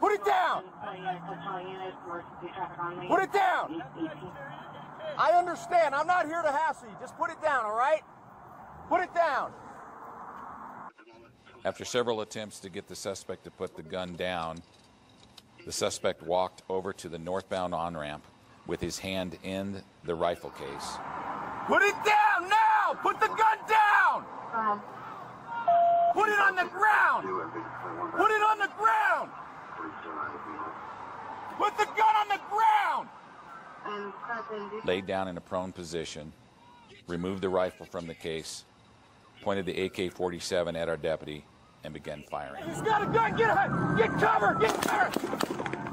Put it down. Put it down. I understand. I'm not here to hassle you. Just put it down, all right? Put it down. After several attempts to get the suspect to put the gun down, the suspect walked over to the northbound on ramp with his hand in the rifle case. Put it down now! Put the gun down! Put it on the ground! Put it on the ground! Put the gun on the ground! laid down in a prone position, removed the rifle from the case, pointed the AK 47 at our deputy, and began firing. He's got a gun! Get, a, get cover! Get cover!